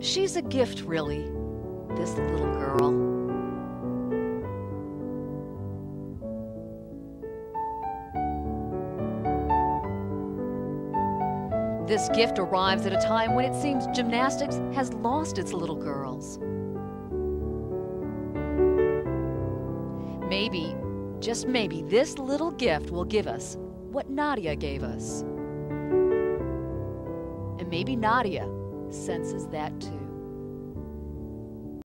She's a gift, really, this little girl. This gift arrives at a time when it seems gymnastics has lost its little girls. Maybe, just maybe, this little gift will give us what Nadia gave us. And maybe Nadia senses that too.